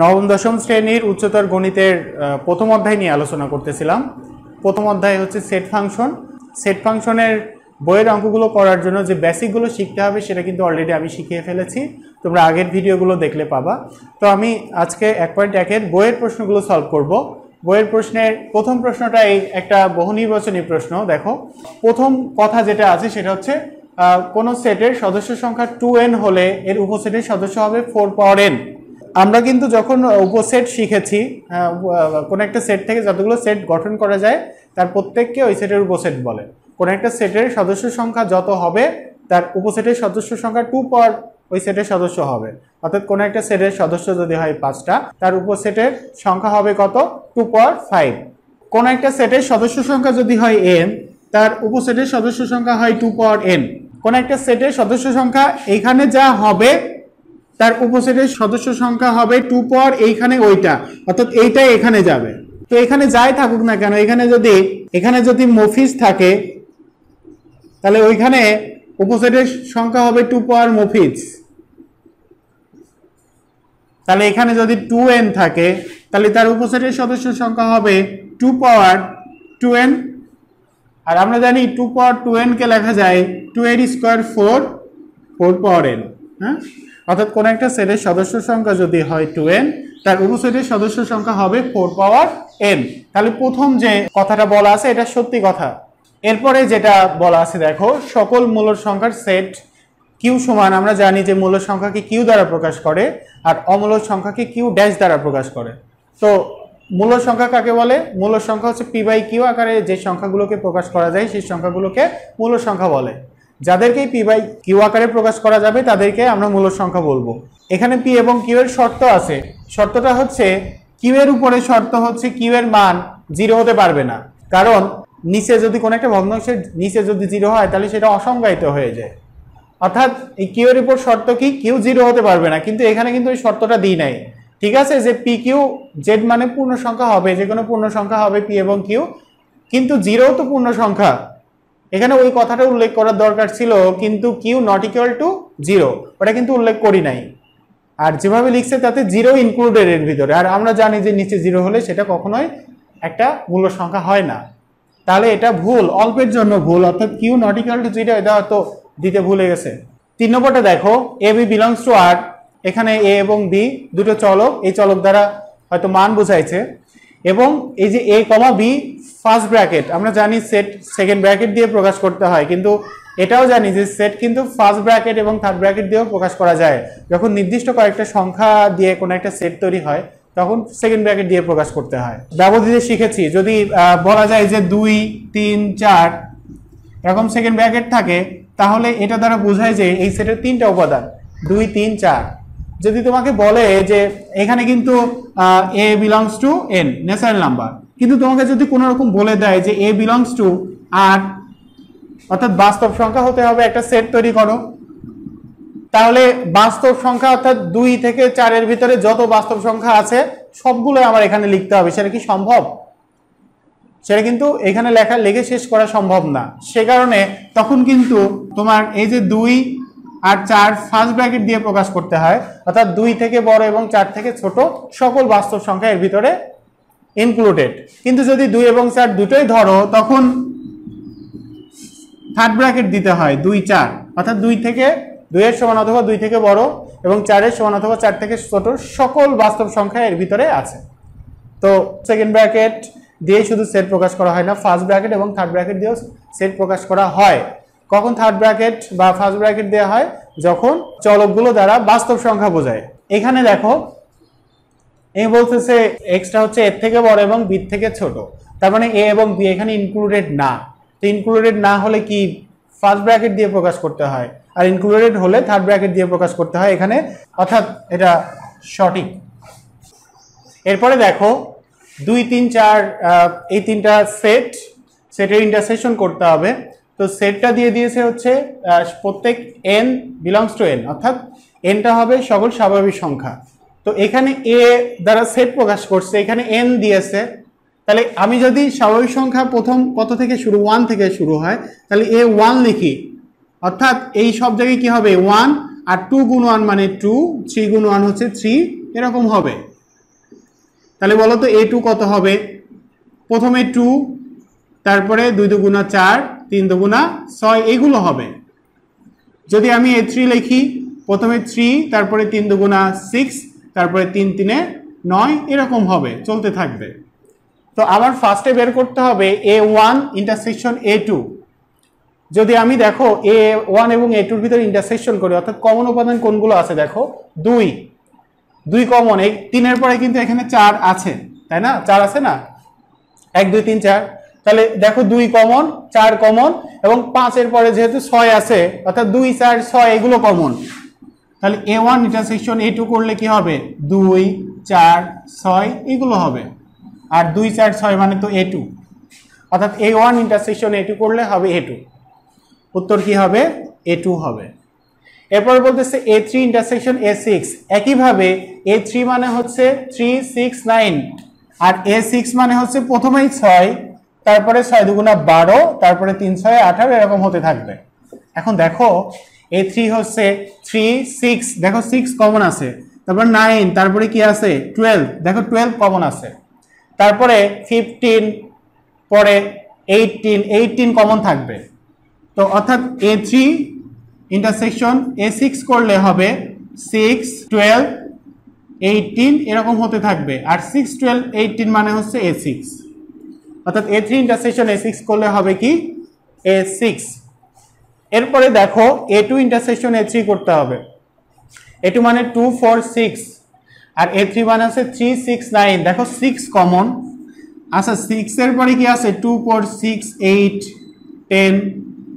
নবম, দশম শ্রেণির উচ্চতর গণিতের প্রথম অধ্যায় নিয়ে আলোচনা করতেছিলাম। প্রথম অধ্যায় হচ্ছে সেট ফাংশন সেট ফাংশনের বইয়ের অঙ্কগুলো করার জন্য যে বেসিকগুলো শিখতে হবে, সেটা কিন্তু অলরেডি আমি শিখিয়ে ফেলেছি। তোমরা আগের ভিডিওগুলো দেখলে পাবা। তো আমি আজকে এক পয়েন্ট একের বইয়ের প্রশ্নগুলো সলভ করব। বইয়ের প্রশ্নের প্রথম প্রশ্নটা এই একটা বহু নির্বাচনী প্রশ্ন, দেখো। প্রথম কথা যেটা আছে, সেটা হচ্ছে কোনো সেটের সদস্য সংখ্যা টু এন হলে এর উপসেটের সদস্য হবে ফোর পাওয়ার এন আমরা কিন্তু যখন উপসেট শিখেছি আহ, কোনো একটা সেট থেকে যতগুলো সেট গঠন করা যায় তার প্রত্যেককে ওই সেটের উপসেট বলে। কোনো একটা সেটের সদস্য সংখ্যা যত হবে তার উপসেটের সদস্য সংখ্যা টু পাওয়ার ওই সেটের সদস্য হবে। অর্থাৎ কোনো একটা সেটের সদস্য যদি হয় পাঁচটা তার উপসেটের সংখ্যা হবে কত? টু পাওয়ার ফাইভ কোনো একটা সেটের সদস্য সংখ্যা যদি হয় এন তার উপসেটের সদস্য সংখ্যা হয় টু পাওয়ার এন কোনো একটা সেটের সদস্য সংখ্যা এইখানে যা হবে তার উপসেটের সদস্য সংখ্যা হবে টু পাওয়ার এইখানে ওইটা, অর্থাৎ এইটাই এখানে যাবে। তো এখানে যাই থাকুক না কেন, এখানে যদি এখানে যদি মফিজ থাকে, তাহলে ওইখানে উপসেটের সংখ্যা হবে টু পাওয়ার মফিজ। তাহলে এখানে যদি টু এন থাকে, তাহলে তার উপসেটের সদস্য সংখ্যা হবে টু পাওয়ার টু এন। আর আমরা জানি টু পাওয়ার টু এনকে লেখা যায় টু এর square four four power n হ্যাঁ? অর্থাৎ কোনো একটা সেটের সদস্য সংখ্যা যদি হয় টু এন তার উপসেটের সদস্য সংখ্যা হবে ফোর পাওয়ার এন তাহলে প্রথম যে কথাটা বলা আছে, এটা সত্যি কথা। এরপরে যেটা বলা আছে, দেখো, সকল মূলর সংখ্যার সেট কিউ সমান, আমরা জানি যে মূল সংখ্যাকে কিউ দ্বারা প্রকাশ করে, আর অমূল সংখ্যাকে কিউ ড্যাশ দ্বারা প্রকাশ করে। তো মূল সংখ্যা কাকে বলে? মূল সংখ্যা হচ্ছে পি বাই কিউ আকারে যে সংখ্যাগুলোকে প্রকাশ করা যায়, সেই সংখ্যাগুলোকে মূল সংখ্যা বলে। যাদেরকে পি বাই কিউ আকারে প্রকাশ করা যাবে, তাদেরকে আমরা মূল সংখ্যা বলব। এখানে পি এবং কিউ এর শর্ত আছে। শর্তটা হচ্ছে কিউ এর উপরে শর্ত হচ্ছে কিউ এর মান জিরো হতে পারবে না। কারণ, নিচে যদি কোনো একটা ভগ্নাংশের নিচে যদি জিরো হয়, তাহলে সেটা অসংজ্ঞায়িত হয়ে যায়। অর্থাৎ, এই কিউ এর উপর শর্ত কি? কিউ জিরো হতে পারবে না। কিন্তু এখানে কিন্তু ওই শর্তটা দিই নাই। ঠিক আছে? যে পি কিউ জেড মানে পূর্ণ সংখ্যা হবে যে কোনো পূর্ণ সংখ্যা হবে পি এবং কিউ কিন্তু জিরো তো পূর্ণ সংখ্যা এখানে ওই কথাটা উল্লেখ করার দরকার ছিল, কিন্তু q not equal to zero ওটা কিন্তু উল্লেখ করি নাই। আর যেভাবে লিখছে তাতে জিরো ইনক্লুডেড এর ভিতরে। আর আমরা জানি যে নিচে জিরো হলে সেটা কখনোই একটা মূল সংখ্যা হয় না। তাহলে এটা ভুল, অল্পের জন্য ভুল, অর্থাৎ q not equal to zero এটা হয়তো দিতে ভুলে গেছে। তিন নম্বরটা দেখো এ বি বিলংস টু আর এখানে এ এবং বি দুটো চলক, এই চলক দ্বারা হয়তো মান বোঝাইছে। এবং এই যে A comma B first bracket আমরা জানি সেট সেকেন্ড ব্র্যাকেট দিয়ে প্রকাশ করতে হয়, কিন্তু এটাও জানি যে সেট কিন্তু ফার্স্ট ব্র্যাকেট এবং থার্ড ব্র্যাকেট দিয়েও প্রকাশ করা যায়। যখন নির্দিষ্ট কয়েকটা সংখ্যা দিয়ে কোনো একটা সেট তৈরি হয়, তখন সেকেন্ড ব্র্যাকেট দিয়ে প্রকাশ করতে হয়। ব্যবধিতে শিখেছি, যদি বলা যায় যে দুই, তিন, চার এরকম সেকেন্ড ব্র্যাকেট থাকে, তাহলে এটা দ্বারা বোঝায় যে এই সেটের তিনটা উপাদান, দুই, তিন, চার। যদি তোমাকে বলে যে এখানে কিন্তু A belongs to N natural number কিন্তু তোমাকে যদি কোনো রকম বলে দেয় যে এ বিলংস টু আর অর্থাৎ বাস্তব সংখ্যা হতে হবে একটা সেট তৈরি করো, তাহলে বাস্তব সংখ্যা অর্থাৎ দুই থেকে চারের ভিতরে যত বাস্তব সংখ্যা আছে সবগুলো আমার এখানে লিখতে হবে। সেটা কি সম্ভব? সেটা কিন্তু এখানে লেখা, লিখে শেষ করা সম্ভব না। সে কারণে তখন কিন্তু তোমার এই যে দুই আর চার ফার্স্ট ব্র্যাকেট দিয়ে প্রকাশ করতে হয়। অর্থাৎ দুই থেকে বড় এবং চার থেকে ছোট সকল বাস্তব সংখ্যা এর ভিতরে ইনক্লুডেড কিন্তু যদি দুই এবং চার দুটোই ধরো, তখন থার্ড ব্র্যাকেট দিতে হয়, দুই চার। অর্থাৎ দুই থেকে দুইয়ের সমান অথবা দুই থেকে বড় এবং চারের সমান অথবা চার থেকে ছোট সকল বাস্তব সংখ্যা এর ভিতরে আছে। তো সেকেন্ড ব্র্যাকেট দিয়ে শুধু সেট প্রকাশ করা হয় না ফার্স্ট ব্র্যাকেট এবং থার্ড ব্র্যাকেট দিয়েও সেট প্রকাশ করা হয়। কখন থার্ড ব্র্যাকেট বা ফার্স্ট ব্র্যাকেট দেওয়া হয়? যখন চলকগুলো দ্বারা বাস্তব সংখ্যা বোঝায়। এখানে দেখো এই বলতেছে এক্সটা হচ্ছে এর থেকে বড় এবং বি থেকে ছোট। তার মানে এ এবং বি এখানে ইনক্লুডেড না। তো ইনক্লুডেড না হলে কি ফার্স্ট ব্র্যাকেট দিয়ে প্রকাশ করতে হয়? আর ইনক্লুডেড হলে থার্ড ব্র্যাকেট দিয়ে প্রকাশ করতে হয় এখানে। অর্থাৎ এটা সঠিক। এরপরে দেখো, দুই, তিন, চার এই তিনটা সেট সেটের ইন্টারসেকশন করতে হবে। তো সেটটা দিয়ে দিয়েছে হচ্ছে প্রত্যেক এন বিলংস টু এন অর্থাৎ এনটা হবে সকল স্বাভাবিক সংখ্যা। তো এখানে এ দ্বারা সেট প্রকাশ করছে, এখানে এন দিয়েছে। তাহলে আমি যদি স্বাভাবিক সংখ্যা প্রথম কত থেকে শুরু ওয়ান থেকে শুরু হয়, তাহলে এ ওয়ান লিখি। অর্থাৎ এই সব জায়গায় কি হবে? ওয়ান আর টু গুণ ওয়ান মানে টু থ্রি গুণ ওয়ান হচ্ছে থ্রি এরকম হবে। তাহলে বলো তো এ টু কত হবে? প্রথমে টু তারপরে দুই দুগুণা চার তিন দুগুণা ছয়, এগুলো হবে। যদি আমি এ থ্রি লিখি, প্রথমে থ্রি তারপরে তিন দুগুণা সিক্স তারপরে তিন তিনে নয়, এরকম হবে, চলতে থাকবে। তো আমার ফার্স্টে বের করতে হবে A one intersection A two যদি আমি দেখো এ ওয়ান এবং এ টুর ভিতরে ইন্টারসেকশন করি, অর্থাৎ কমন উপাদান কোনগুলো আছে দেখো? দুই। দুই কমন এই তিনের পরে কিন্তু এখানে চার আছে, তাই না? চার আছে না? এক, দুই, তিন, চার। তাহলে দেখো দুই কমন চার কমন এবং পাঁচের পরে যেহেতু ছয় আছে, অর্থাৎ দুই, চার, ছয়, এগুলো কমন তাহলে A one intersection A two করলে কি হবে? দুই, চার, ছয়, এগুলো হবে। আর দুই, চার, ছয় মানে তো এ টু অর্থাৎ A one intersection A two করলে হবে এ টু উত্তর কি হবে? এ টু হবে। এরপর বলতেছে A three intersection A six একইভাবে এ থ্রি মানে হচ্ছে থ্রি সিক্স নাইন আর এ সিক্স মানে হচ্ছে প্রথমেই ছয় তারপরে ছয় দুগুণা বারো, তারপরে তিন ছয় আঠারো, এরকম হতে থাকবে। এখন দেখো, এ থ্রি হচ্ছে থ্রি, সিক্স, দেখো সিক্স কমন আছে। তারপর নাইন, তারপরে কি আছে? টুয়েলভ, দেখো টুয়েলভ কমন আছে। তারপরে ফিফটিন, পরে এইটিন এইটিন কমন থাকবে। তো অর্থাৎ A three intersection A six করলে হবে সিক্স, টুয়েলভ, এইটিন, এরকম হতে থাকবে। আর সিক্স, টুয়েলভ, এইটিন মানে হচ্ছে এ সিক্স। অর্থাৎ A three intersection A six করলে হবে কি? এ সিক্স এরপরে দেখো A two intersection A three করতে হবে। এ টু মানে টু ফোর সিক্স আর এ থ্রি মানে আছে থ্রি সিক্স নাইন দেখো সিক্স কমন আচ্ছা সিক্সের পরে কি আছে? Two four six eight ten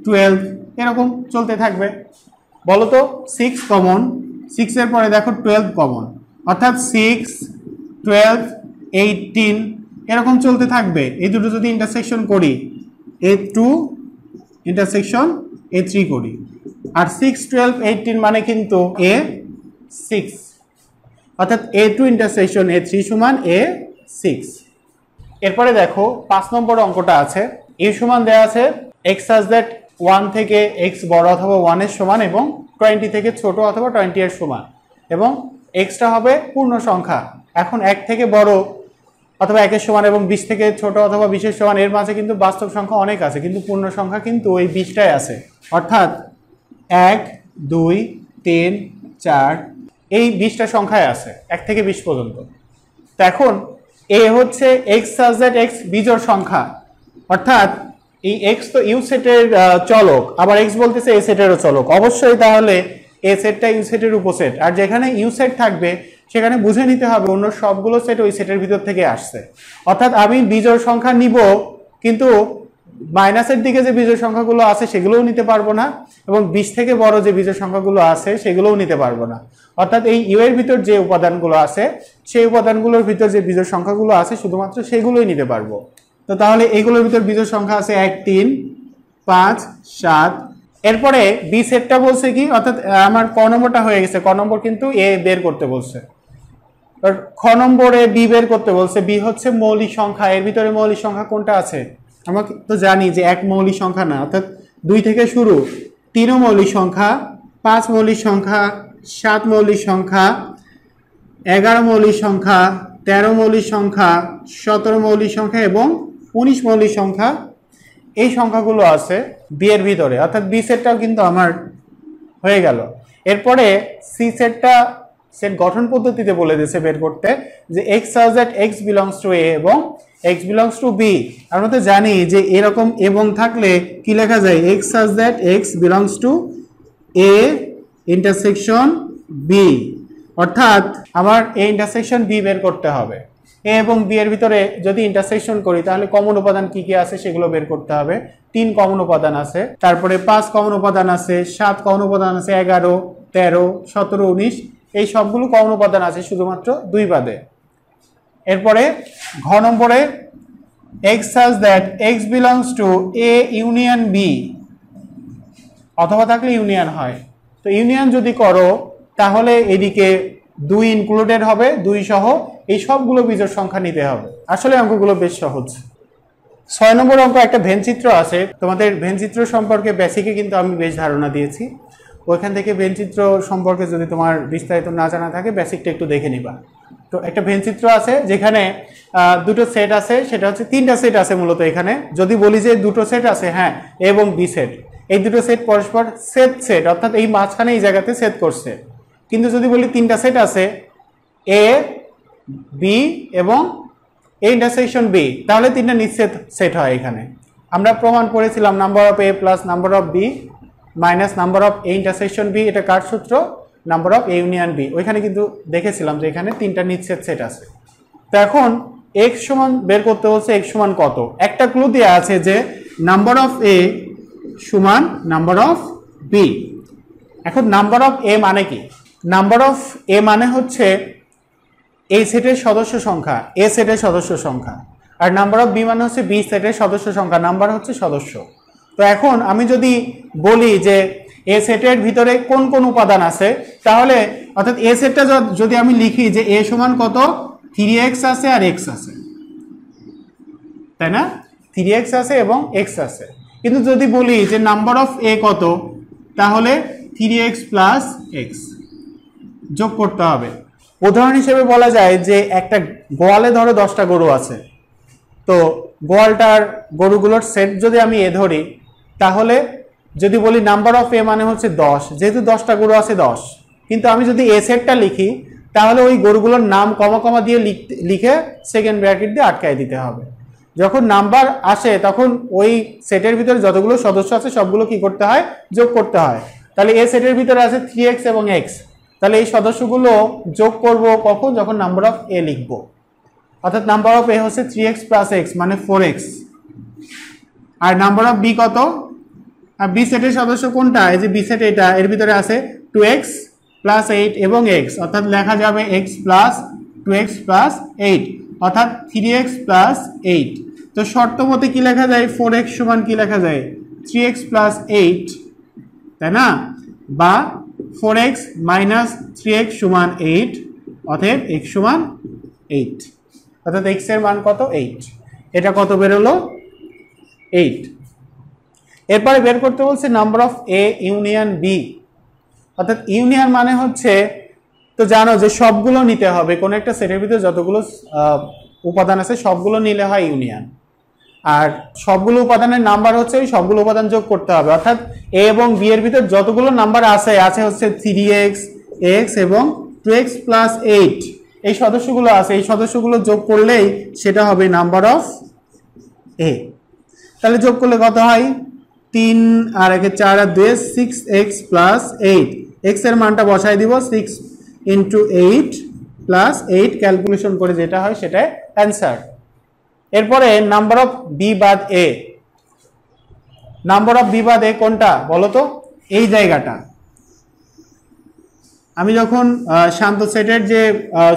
twelve এরকম চলতে থাকবে। বলো তো সিক্স কমন সিক্সের পরে দেখো টুয়েলভ কমন অর্থাৎ সিক্স টুয়েলভ এইটিন এরকম চলতে থাকবে। এই দুটো যদি ইন্টারসেকশন করি A two intersection A three করি। আর সিক্স টুয়েলভ এইটিন মানে কিন্তু এ সিক্স অর্থাৎ A two intersection A three সমান এ সিক্স এরপরে দেখো, পাঁচ নম্বর অঙ্কটা আছে। এ সমান দেওয়া আছে এক্স সাজ দ্যাট ওয়ান থেকে এক্স বড় অথবা ওয়ানের সমান এবং টোয়েন্টি থেকে ছোট অথবা টোয়েন্টি এর সমান। এবং এক্সটা হবে পূর্ণ সংখ্যা এখন এক থেকে বড় অথবা একের সমান এবং বিশ থেকে ছোট অথবা বিশের সমান, এর মাঝে কিন্তু বাস্তব সংখ্যা অনেক আছে, কিন্তু পূর্ণ সংখ্যা কিন্তু ওই বিশটাই আছে। অর্থাৎ এক, দুই, তিন, চার, এই বিশটা সংখ্যায় আছে, এক থেকে বিশ পর্যন্ত। তো এখন এ হচ্ছে এক্স সাজেট এক্স বিজোড় সংখ্যা। অর্থাৎ এই এক্স তো ইউ সেটের চলক, আবার এক্স বলতেছে এ সেটেরও চলক। অবশ্যই তাহলে এ সেটটা ইউ সেটের উপসেট আর যেখানে ইউ সেট থাকবে সেখানে বুঝে নিতে হবে অন্য সবগুলো সেট ওই সেটের ভিতর থেকে আসছে। অর্থাৎ আমি বিজোড় সংখ্যা নিব, কিন্তু মাইনাসের দিকে যে বিজোড় সংখ্যাগুলো আছে সেগুলোও নিতে পারব না এবং বিশ থেকে বড় যে বিজয় সংখ্যাগুলো আছে সেগুলোও নিতে পারব না। অর্থাৎ এই ইউ এর ভিতর যে উপাদানগুলো আছে, সেই উপাদানগুলোর ভিতর যে বিজোড় সংখ্যাগুলো আছে শুধুমাত্র সেগুলোই নিতে পারব। তো তাহলে এইগুলোর ভিতর বিজোড় সংখ্যা আছে এক, তিন, পাঁচ, সাত। এরপরে বি সেটটা বলছে কি? অর্থাৎ আমার ক নম্বরটা হয়ে গেছে। ক নম্বর কিন্তু এ বের করতে বলছে। খ নম্বরে বি বের করতে বলছে, বি হচ্ছে মৌলিক সংখ্যা। এর ভিতরে মৌলিক সংখ্যা কোনটা আছে? আমরা তো জানি যে এক মৌলিক সংখ্যা না, অর্থাৎ দুই থেকে শুরু, তিনও মৌলিক সংখ্যা, পাঁচ মৌলিক সংখ্যা, সাত মৌলিক সংখ্যা, এগারো মৌলিক সংখ্যা, তেরো মৌলিক সংখ্যা, সতেরো মৌলিক সংখ্যা এবং উনিশ মৌলিক সংখ্যা। এই সংখ্যাগুলো আছে বি এর ভিতরে, অর্থাৎ বি সেটটাও কিন্তু আমার হয়ে গেল। এরপরে সি সেটটা সেট গঠন পদ্ধতিতে বলে দিয়েছে বের করতে যে x such that x belongs to A এবং এক্স বিলংস টু বি আমরা তো জানি যে এরকম এবং থাকলে কি লেখা যায়? X such that x belongs to A intersection B অর্থাৎ আমার এ ইন্টারসেকশন বি বের করতে হবে। এ এবং বি এর ভিতরে যদি ইন্টারসেকশন করি, তাহলে কমন উপাদান কি কি আছে সেগুলো বের করতে হবে। তিন কমন উপাদান আছে, তারপরে পাঁচ কমন উপাদান আছে, সাত কমন উপাদান আছে, এগারো, তেরো, সতেরো, উনিশ এই সবগুলো কমন উপাদান আছে শুধুমাত্র দুই বাদে। এরপরে ঘ নম্বরে x such that x belongs to A union B অথবা থাকলে ইউনিয়ন হয়। তো ইউনিয়ন যদি করো, তাহলে এদিকে দুই ইনক্লুডেড হবে, দুই সহ, এই সবগুলো বীজের সংখ্যা নিতে হবে। আসলে অঙ্কগুলো বেশ সহজ। ছয় নম্বর অঙ্ক একটা ভেনচিত্র আছে। তোমাদের ভেনচিত্র সম্পর্কে বেসিকে কিন্তু আমি বেশ ধারণা দিয়েছি। ওইখান থেকে ভেনচিত্র সম্পর্কে যদি তোমার বিস্তারিত না জানা থাকে বেসিকটা একটু দেখে নিবা। তো একটা ভেনচিত্র আছে যেখানে দুটো সেট আছে, সেটা হচ্ছে তিনটা সেট আছে মূলত এখানে। যদি বলি যে দুটো সেট আছে হ্যাঁ এ এবং বি সেট এই দুটো সেট পরস্পর সেট সেট অর্থাৎ এই মাঝখানে এই জায়গাতে সেট করছে। কিন্তু যদি বলি তিনটা সেট আছে এ বি এবং এ ইন্টারসেকশন বি তাহলে তিনটা নিঃসেট সেট হয় এখানে। আমরা প্রমাণ করেছিলাম number of A plus number of B minus number of A intersection B এটা কার সূত্র? Number of A union B ওইখানে কিন্তু দেখেছিলাম যে এখানে তিনটা নিঃসেট সেট আছে। তো এখন এক্স সমান বের করতে বলছে এক্স সমান কত? একটা ক্লু দেওয়া আছে যে নাম্বার অফ এ সমান নাম্বার অফ বি এখন নাম্বার অফ এ মানে কি? নাম্বার অফ এ মানে হচ্ছে এই সেটের সদস্য সংখ্যা এ সেটের সদস্য সংখ্যা। আর নাম্বার অফ বি মানে হচ্ছে বি সেটের সদস্য সংখ্যা নাম্বার হচ্ছে সদস্য। তো এখন আমি যদি বলি যে এ সেটের ভিতরে কোন কোন উপাদান আছে, তাহলে অর্থাৎ এ সেটটা যদি আমি লিখি যে এ সমান কত? থ্রি এক্স আছে আর এক্স আছে। তাই না? থ্রি এক্স আছে এবং এক্স আছে। কিন্তু যদি বলি যে নাম্বার অফ এ কত, তাহলে থ্রি এক্স প্লাস এক্স যোগ করতে হবে। উদাহরণ হিসেবে বলা যায় যে একটা গোয়ালে ধরো দশটা গরু আছে। তো গোয়ালটার গরুগুলোর সেট যদি আমি এ ধরি তাহলে যদি বলি নাম্বার অফ এ মানে হচ্ছে দশ, যেহেতু দশটা গরু আছে দশ, কিন্তু আমি যদি এ সেটটা লিখি, তাহলে ওই গরুগুলোর নাম কমা কমা দিয়ে লিখে সেকেন্ড ব্র্যাকেট দিয়ে আটকায় দিতে হবে। যখন নাম্বার আসে, তখন ওই সেটের ভিতরে যতগুলো সদস্য আছে, সবগুলো কি করতে হয়? যোগ করতে হয়। তাহলে এ সেটের ভিতরে আছে থ্রি এক্স এবং এক্স তাহলে এই সদস্যগুলো যোগ করব কখন? যখন নাম্বার অফ এ লিখব। অর্থাৎ নাম্বার অফ এ হচ্ছে থ্রি এক্স প্লাস এক্স মানে ফোর এক্স আর নাম্বার অফ বি কত? আর বি সেটের সদস্য কোনটা? এই যে বি সেট এটা, এর ভিতরে আছে টু এক্স প্লাস এইট এবং এক্স অর্থাৎ লেখা যাবে x plus two x plus eight অর্থাৎ থ্রি এক্স প্লাস এইট তো শর্ত মতে কি লেখা যায়? ফোর এক্স সমান কি লেখা যায়? থ্রি এক্স প্লাস এইট তাই না? বা four x minus three x সমান এইট অতএব এক্স সমান এইট অর্থাৎ এক্সের মান কত? এইট এটা কত বেরোলো? এইট এরপরে বের করতে বলছে number of A union B অর্থাৎ ইউনিয়ন মানে হচ্ছে, তো জানো যে সবগুলো নিতে হবে, কোনো একটা সেটের ভিতরে যতগুলো উপাদান আছে সবগুলো নিলে হয় ইউনিয়ন আর সবগুলো উপাদানের নাম্বার হচ্ছে ওই সবগুলো উপাদান যোগ করতে হবে। অর্থাৎ এ এবং বি এর ভিতর যতগুলো নাম্বার আছে আছে হচ্ছে থ্রি এক্স এক্স এবং টু এক্স প্লাস এইট এই সদস্যগুলো আছে, এই সদস্যগুলো যোগ করলেই সেটা হবে নাম্বার অফ এ তাহলে যোগ করলে কত হয়? তিন আর একে চার আর দুয়ে সিক্স এক্স প্লাস এইট এক্সের মানটা বসাই দিব six into eight plus eight calculation করে যেটা হয় সেটা অ্যান্সার এরপরে নাম্বার অফ বি বাদ এ নাম্বার অফ বি বাদ এ কোনটা বলো তো? এই জায়গাটা। আমি যখন শান্ত সেটের যে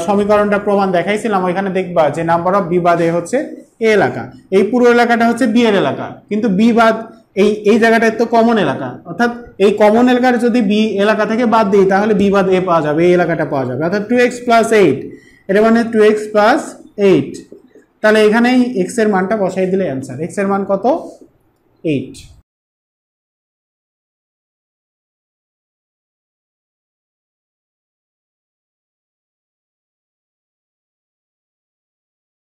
সমীকরণটা প্রমাণ দেখাইছিলাম, ওইখানে দেখবা যে নাম্বার অফ বি বাদ এ হচ্ছে এ এলাকা। এই পুরো এলাকাটা হচ্ছে বি এর এলাকা। কিন্তু বি বাদ এই এই জায়গাটা তো কমন এলাকা। অর্থাৎ এই কমন এলাকার যদি বি এলাকা থেকে বাদ দিই, তাহলে বি বাদ এ পাওয়া যাবে, এই এলাকাটা পাওয়া যাবে। অর্থাৎ টু এক্স প্লাস এইট এটা মানে টু এক্স প্লাস এইট তাহলে এখানেই এক্সের মানটা বসাই দিলে অ্যান্সার এক্সের মান কত? এইট